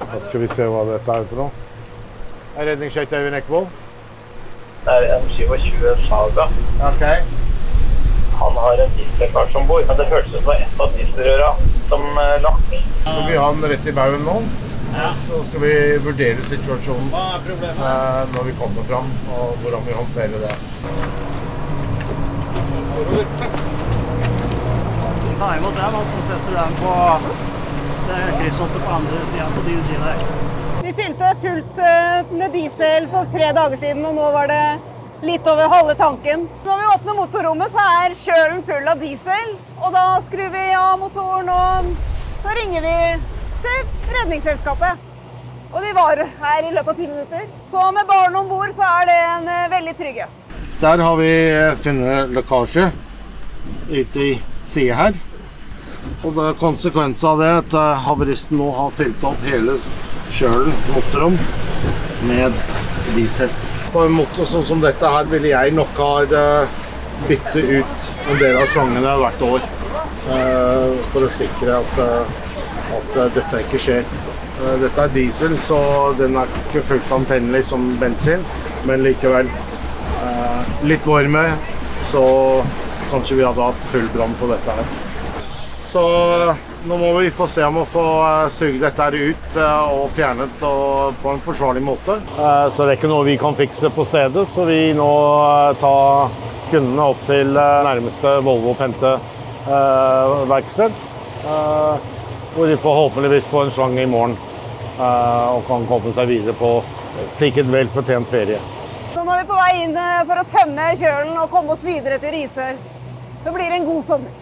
Da skal vi se hva dette er for noe. Er redningsskøyte Øyvind Ekvold? Det er en 27 Saga. Ok. Han har en diesellekkasje som bor, Men det hørtes ut som et av dieselrøra som eh, lakk. Så vi har den rett i baugen nå. Så skal vi vurdere situasjonen Hva er problemet? eh, når vi kommer fram, og hvordan vi håndterer det. Ta imot dem, og så setter du dem på det kryssholtet på andre siden på din der. Vi fylte fullt eh, med diesel for tre dager siden, og nå var det litt over halve tanken. Når vi åpner motorrommet, så er kjølen full av diesel. Og da skrur vi av motoren, og så ringer vi til Redningsselskapet. Og de var her i løpet av ti minutter. Så med barn om bord så er det en eh, veldig trygghet. Der har vi eh, funnet lekkasje ute i sida her. Og det er konsekvensen av det at havaristen nå har fylt opp hele kjølen motorrom med diesel. På en motor sånn som dette her ville jeg nok ha byttet bytte ut en del av slangene hvert år. eh, For å sikre at, eh, at eh, dette ikke skjer. Eh, Dette er diesel, så den er ikke fullt antennelig som bensin, men likevel eh, litt varme, så kanskje vi hadde hatt full brann på dette her. Så nå må vi få se om å få suget sugd dette her ut eh, og fjernet og på en forsvarlig måte. Eh, Så det er ikke noe vi kan fikse på stedet, så vi nå eh, tar kundene opp til eh, nærmeste Volvo Pente eh, verksted. eh, Hvor de forhåpentligvis får en slang i morgen eh, og kan komme seg videre på sikkert vel fortjent ferie. Så nå er vi på vei inn eh, for å tømme kjølen og komme oss videre til Risør. Det blir en god sommer.